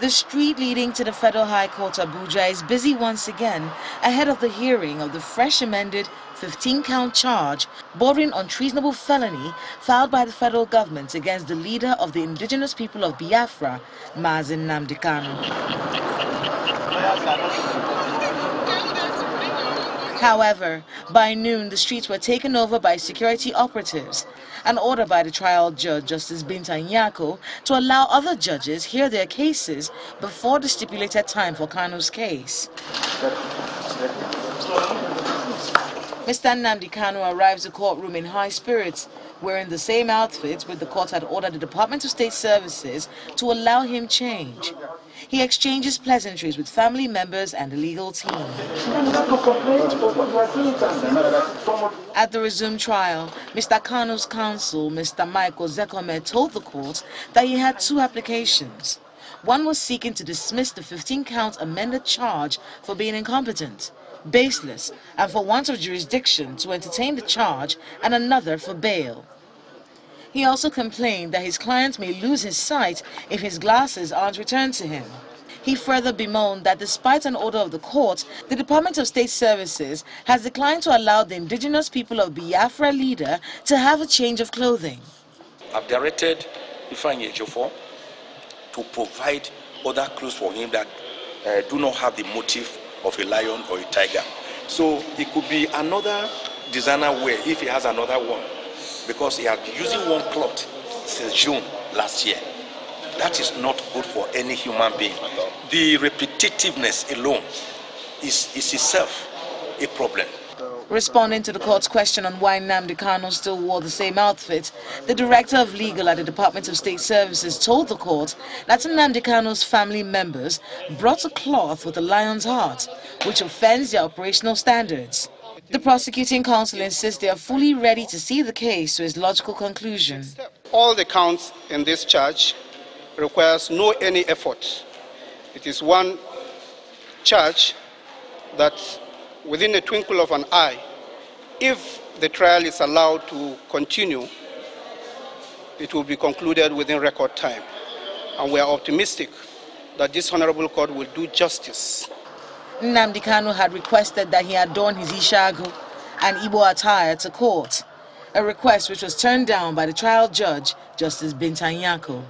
The street leading to the Federal High Court Abuja is busy once again ahead of the hearing of the fresh amended 15-count charge bordering on treasonable felony filed by the federal government against the leader of the indigenous people of Biafra, Mazi Nnamdi Kanu. However, by noon, the streets were taken over by security operatives. An order by the trial judge, Justice Binta Nyako, to allow other judges hear their cases before the stipulated time for Kanu's case. Mr. Nnamdi Kanu arrives the courtroom in high spirits, wearing the same outfits which the court had ordered the Department of State Services to allow him change. He exchanges pleasantries with family members and the legal team. At the resumed trial, Mr. Kanu's counsel, Mr. Mike Ozekhome, told the court that he had two applications. One was seeking to dismiss the 15-count amended charge for being incompetent, baseless, and for want of jurisdiction to entertain the charge, and another for bail. He also complained that his client may lose his sight if his glasses aren't returned to him. He further bemoaned that despite an order of the court, the Department of State Services has declined to allow the indigenous people of Biafra leader to have a change of clothing. I've directed Ifeanyi Ejiofor to provide other clothes for him that uh, do not have the motif of a lion or a tiger. So it could be another designer wear if he has another one because he has been using one cloth since June last year. That is not good for any human being. The repetitiveness alone is, is itself a problem. Responding to the court's question on why Nnamdi Kanu still wore the same outfit, the director of legal at the Department of State Services told the court that Nnamdi Kanu's family members brought a cloth with a lion's heart, which offends their operational standards. The prosecuting counsel insists they are fully ready to see the case to its logical conclusion. All the counts in this charge requires no any effort. It is one charge that within a twinkle of an eye, if the trial is allowed to continue, it will be concluded within record time. And we are optimistic that this honorable court will do justice Nnamdi Kanu had requested that he adorn his isiagu and Igbo attire to court, a request which was turned down by the trial judge, Justice Binta Nyako.